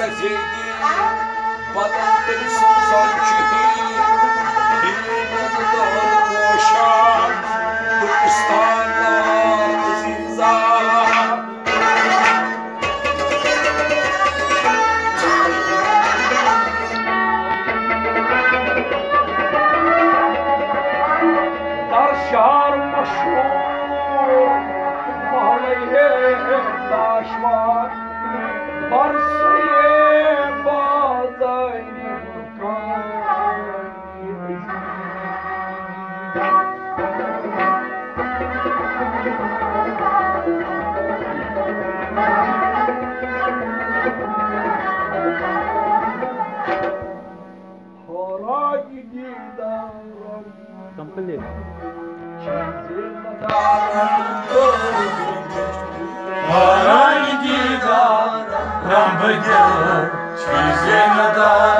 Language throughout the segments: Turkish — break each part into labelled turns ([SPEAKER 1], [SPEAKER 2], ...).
[SPEAKER 1] سفیدی بدن دل سوزان کهی هیمد دار باشم دوستانlar زندان در شهر مشهور مالیه داشوار
[SPEAKER 2] Barsı compilation. Harangi da Rambaja,
[SPEAKER 1] Shri Zenadar.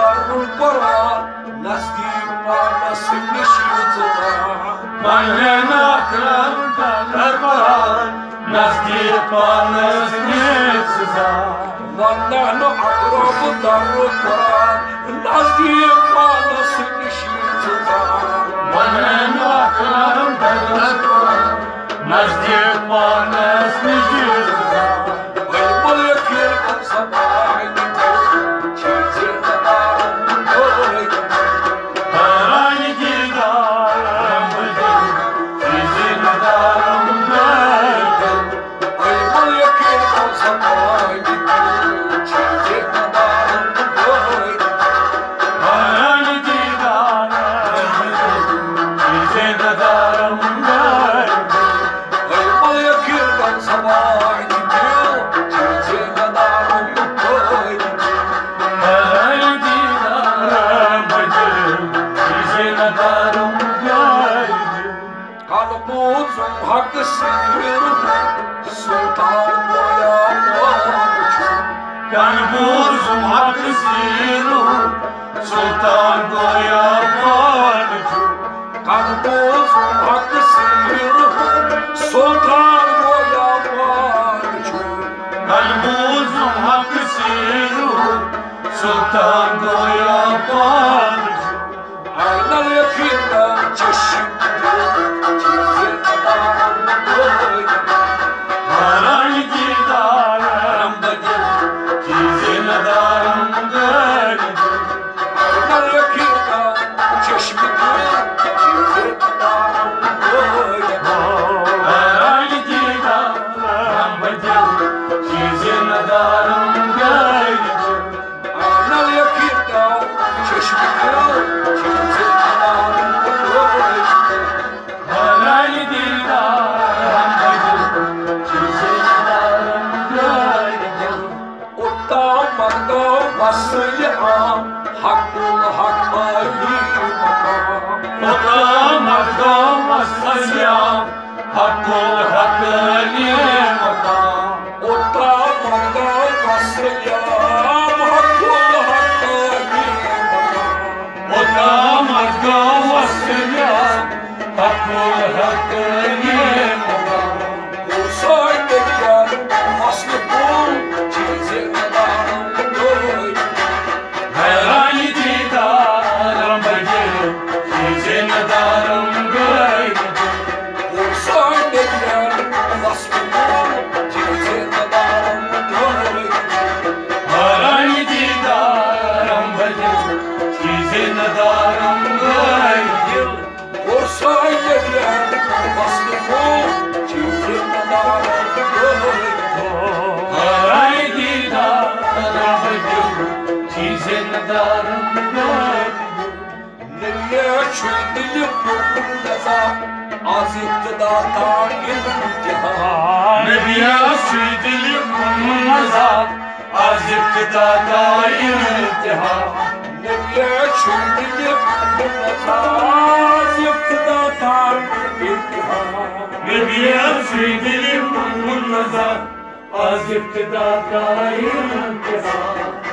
[SPEAKER 1] دار القرآن
[SPEAKER 2] ناس ديما ناس مشيتها
[SPEAKER 1] بينا كرم دار القرآن
[SPEAKER 2] ناس ديما
[SPEAKER 1] ناس مشيتها ضلع نعرف دار
[SPEAKER 2] القرآن ناس ديما
[SPEAKER 1] ناس مشيتها بينا كرم دار القرآن ناس ne kadar
[SPEAKER 2] umudaydım Kalbutsun haklısın yürüme Sultanım boyanmak
[SPEAKER 1] için Kalbutsun haklısın Sultan
[SPEAKER 2] boyanmak için Kalbutsun Asya
[SPEAKER 1] hakul, Hakkı
[SPEAKER 2] Limutan darım gayrim
[SPEAKER 1] Nereye çöldülüp burnunda Az iktidardan imtihan
[SPEAKER 2] Nebiye südilim nazar Az iktidada irtiha
[SPEAKER 1] Nereye çöldülüp burnunda Az iktidardan
[SPEAKER 2] Nebiye südilim nazar Az iktidada irtiha
[SPEAKER 1] Sokurum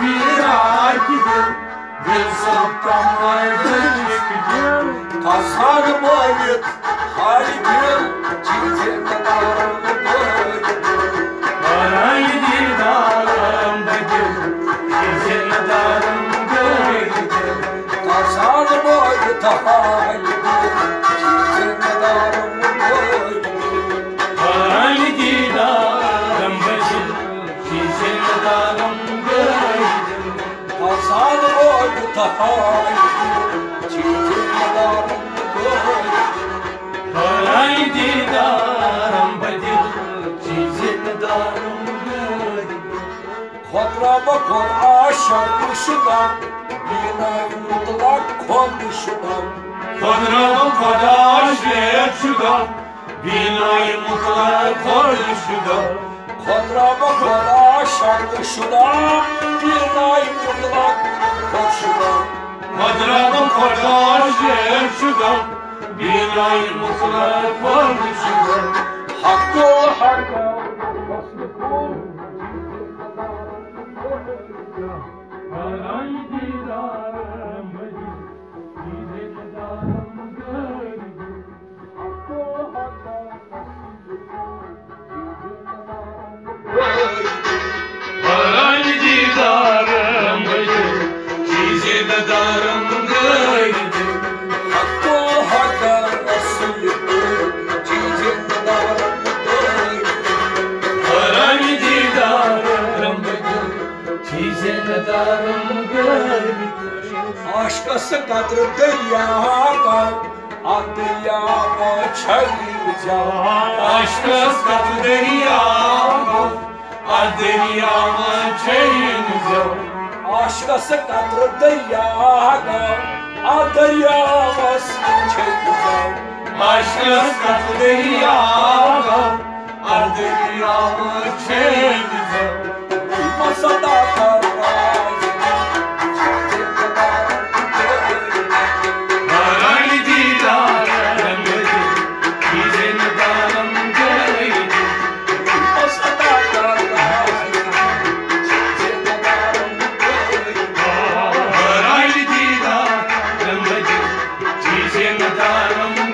[SPEAKER 1] diye firakidir Dil
[SPEAKER 2] soktamaz şekildir
[SPEAKER 1] Kazanım ayıp Halikim Çizim darım Kazanım ayıp Halikim Çizim darım koy
[SPEAKER 2] Harani didarım bacım Sizin darım gayrim
[SPEAKER 1] Kodrama kor aşağı kuşuna. Yine mutlak konuşuna
[SPEAKER 2] Kodramı kodaş ve şuda Binayı mutlak konuşuda
[SPEAKER 1] Kodrama kor aşağı kuşuna Yine mutlak konuşuna
[SPEAKER 2] Kodramı kodaş ve şuda Binayı mutlak konuşuda
[SPEAKER 1] Hakkı hakka
[SPEAKER 2] Sizin darım gayrim
[SPEAKER 1] Hakkı hakka darım
[SPEAKER 2] Harani didarım bacım Sizin darım gayrim
[SPEAKER 1] Aşkası kadri dünyada Adı yağma çayırca
[SPEAKER 2] Aşkı katı deryama Deryama çeyinize
[SPEAKER 1] Aşkası kadri dünyada Adı yağma çayırca
[SPEAKER 2] Aşkı katı deryama Deryama çeyinize जिंदा रहूं